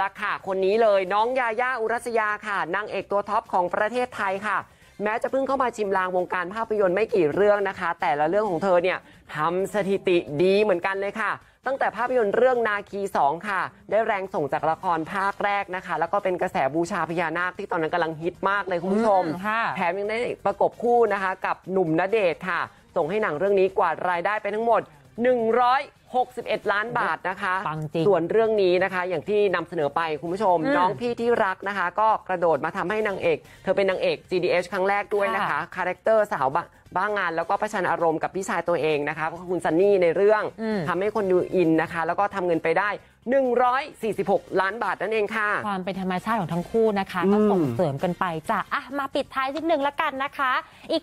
ละค่ะ คนนี้เลยน้องยาย่าอุรัสยาค่ะนางเอกตัวท็อปของประเทศไทยค่ะ แม้จะเพิ่งเข้ามาชิมลางวงการภาพยนตร์ไม่กี่เรื่องนะคะ แต่ละเรื่องของเธอเนี่ยทำสถิติดีเหมือนกันเลยค่ะ ตั้งแต่ภาพยนตร์เรื่องนาคี 2 ค่ะ ได้แรงส่งจากละครภาคแรกนะคะ แล้วก็เป็นกระแสบูชาพญานาคที่ตอนนั้นกำลังฮิตมากเลยคุณผู้ชมอืมค่ะแถมยังได้ประกบคู่นะคะ กับหนุ่มณเดชน์ค่ะ ส่งให้หนังเรื่องนี้กวาดรายได้ไปทั้งหมด 161 ล้านบาทนะคะ ปังจริง ส่วนเรื่องนี้นะคะ อย่างที่นำเสนอไปคุณผู้ชม อืมน้องพี่ที่รักนะคะ ก็กระโดดมาทำให้นางเอก เธอเป็นนางเอก GDH ครั้งแรกด้วยนะคะ ค่ะคาแรคเตอร์สาวบ้าบ้างาน แล้วก็ประชันอารมณ์กับพี่ชายตัวเองนะคะก็คือคุณซันนี่ในเรื่องอืม ทำให้คนดูอินนะคะ แล้วก็ทำเงินไปได้ 146 ล้านบาทนั่นเองค่ะ ความเป็นธรรมชาติของทั้งคู่นะคะ ก็อืมส่งเสริมกันไปจ้ะอะมาปิดท้ายนิดนึงละกันนะคะ อีก